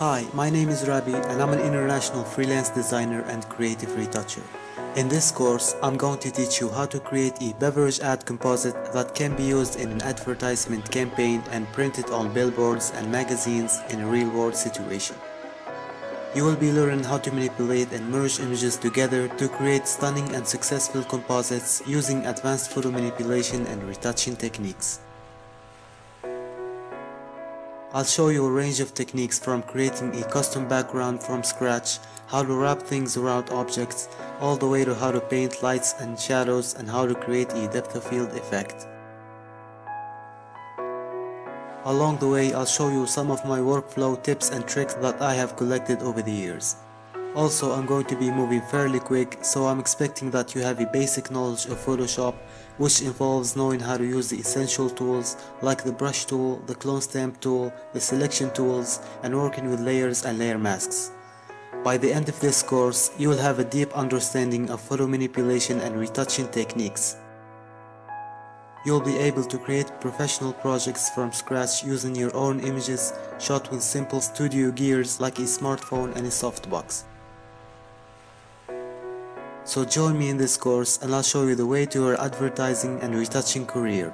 Hi, my name is Rabii and I'm an international freelance designer and creative retoucher. In this course, I'm going to teach you how to create a beverage ad composite that can be used in an advertisement campaign and printed on billboards and magazines in a real-world situation. You will be learning how to manipulate and merge images together to create stunning and successful composites using advanced photo manipulation and retouching techniques. I'll show you a range of techniques from creating a custom background from scratch, how to wrap things around objects, all the way to how to paint lights and shadows and how to create a depth of field effect. Along the way, I'll show you some of my workflow tips and tricks that I have collected over the years. Also, I'm going to be moving fairly quick, so I'm expecting that you have a basic knowledge of Photoshop, which involves knowing how to use the essential tools like the brush tool, the clone stamp tool, the selection tools, and working with layers and layer masks. By the end of this course, you will have a deep understanding of photo manipulation and retouching techniques. You'll be able to create professional projects from scratch using your own images shot with simple studio gears like a smartphone and a softbox. So join me in this course and I'll show you the way to your advertising and retouching career.